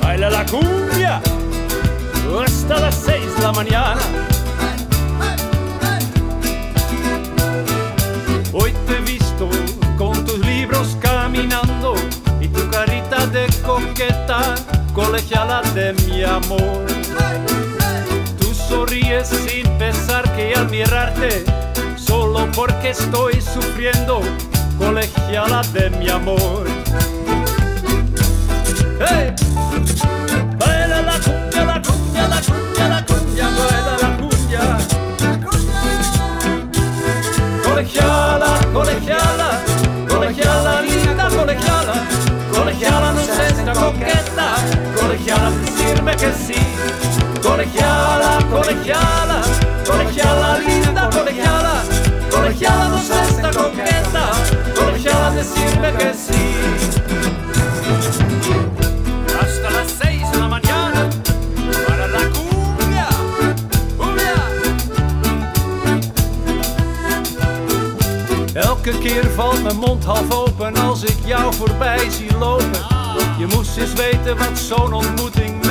Baila la cumbia hasta las seis de la mañana. Hoy te he visto con tus libros caminando y tu carita de coqueta, colegiala de mi amor. Tú sonríes sin pensar que al mirarte, solo porque estoy sufriendo, colegiala de mi amor. Decirme que sí. Colegiala, colegiala, colegiala, linda colegiala, colegiala no coqueta, colegiala decirme que sí. De para la cumbia. Elke keer valt mijn mond half open als ik jou voorbij zie lopen. Je moest eens weten wat zo'n ontmoeting.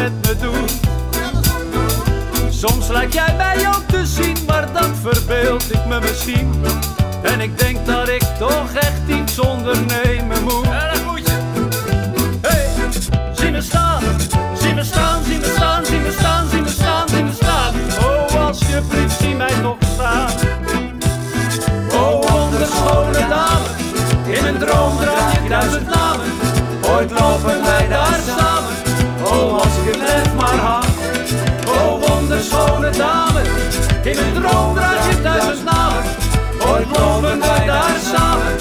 Soms lijkt jij mij ook te zien, maar dat verbeeld ik me misschien. En ik denk dat ik toch echt iets ondernemen moet. Ja, dat moet je. Hey, zie me staan, zie me staan, zie me staan, zie me staan, zie me staan, zie me staan. Oh, alsjeblieft, zie mij toch staan. Oh, wonderschone dame, in een droom draag je duizend namen. Ooit lopen wij daar samen, oh, als ik het net maar had. In een droom draag je duizend namen. Ooit lopen wij daar samen,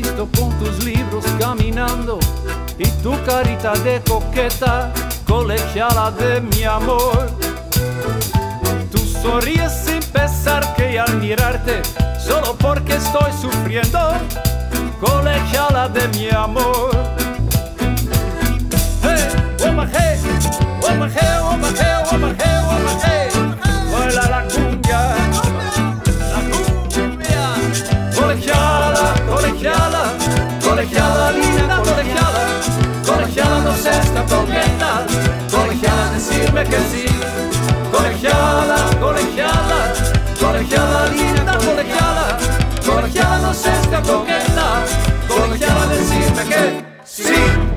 visto con tus libros caminando y tu carita de coqueta, colegiala de mi amor. Tú sonríes sin pensar que al mirarte, solo porque estoy sufriendo, colegiala de mi amor. το κενά. Το γιάλε είμαι.